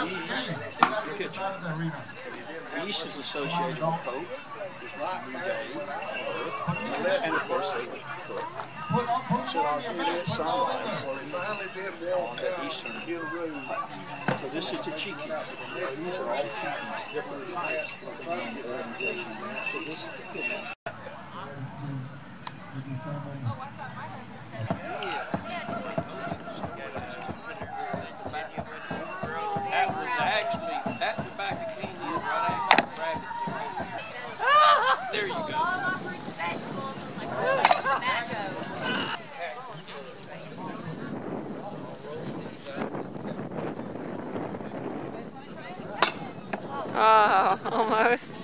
The east is associated with hope, new day, birth, and of course they would cook. So here it is sunlight on the eastern hut. So this is the chickee. These are all chickees, different types of orientation. So this is the kitchen. That was actually, that tobacco can is right after the rabbit. There you go. Oh, almost.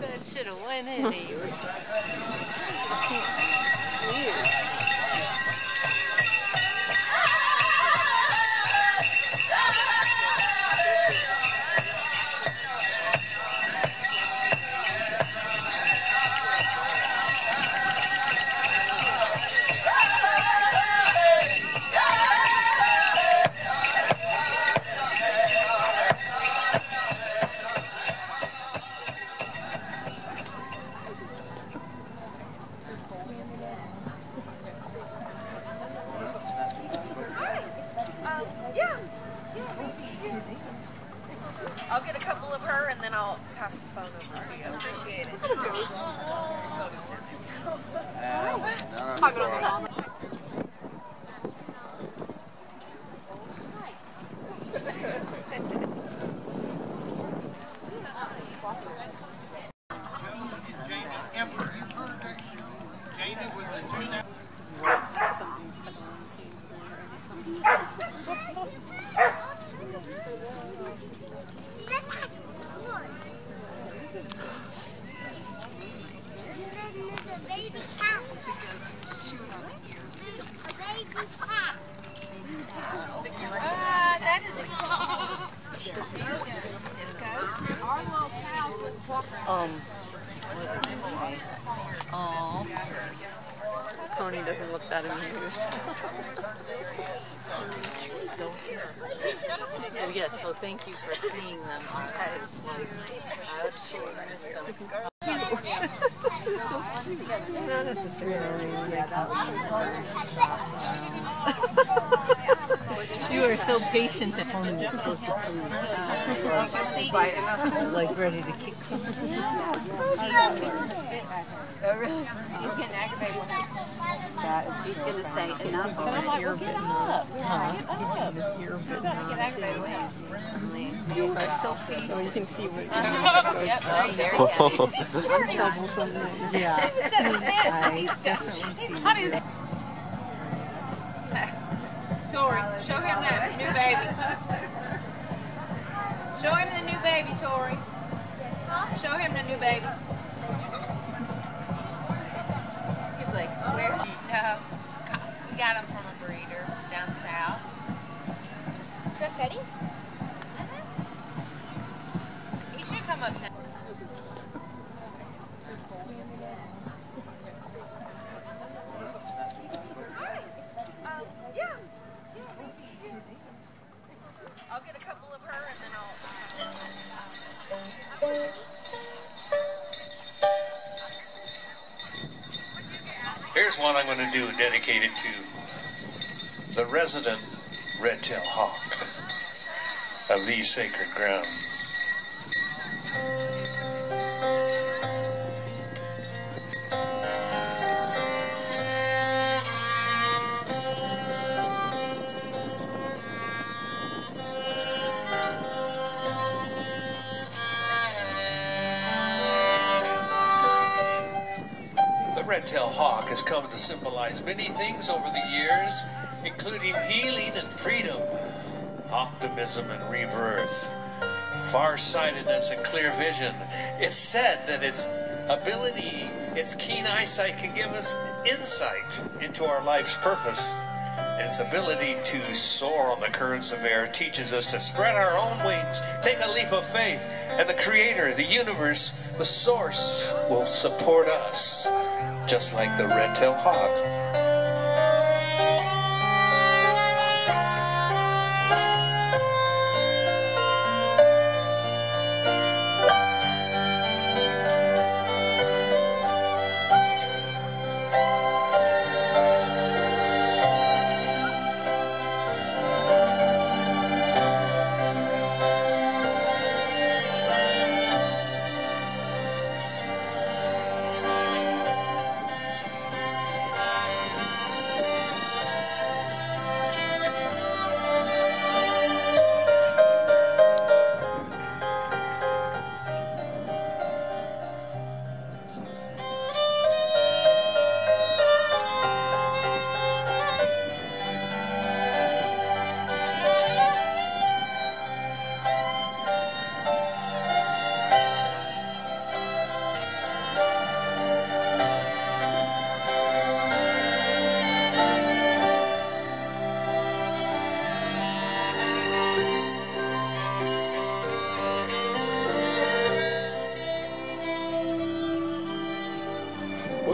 That should have went in it. Oh, yes, so thank you for seeing them. You are so patient at home. You're supposed to prove. like ready to kick. Oh, really? He's getting aggravated when he's going to say enough. But I'm like, well, get up. Huh? He's got his ear bitten Get on aggravated too. when he's But so you can see what uh-huh. Yep, there you go. I'm troublesome. Yeah. I definitely see that. Tori, show him that new baby. Show him the new baby, Tori. Show him the new baby. Got him from a breeder down south. Ready? Uh-huh. He should come up to. Here's one I'm going to do dedicated to the resident red-tailed hawk of these sacred grounds. Red-tailed hawk has come to symbolize many things over the years, including healing and freedom, optimism and rebirth, farsightedness and clear vision. It's said that its ability, its keen eyesight can give us insight into our life's purpose. Its ability to soar on the currents of air teaches us to spread our own wings, take a leap of faith, and the Creator, the universe, the Source will support us, just like the red-tailed hawk.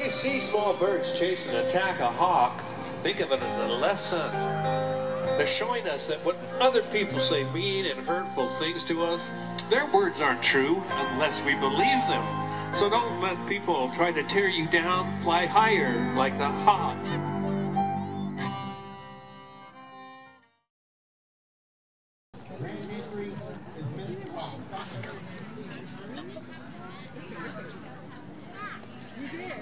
When you see small birds chase and attack a hawk, think of it as a lesson. They're showing us that when other people say mean and hurtful things to us, their words aren't true unless we believe them. So don't let people try to tear you down. Fly higher like the hawk.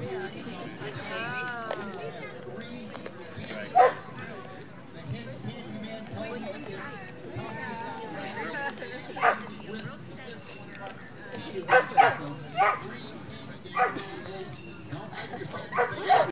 Yeah.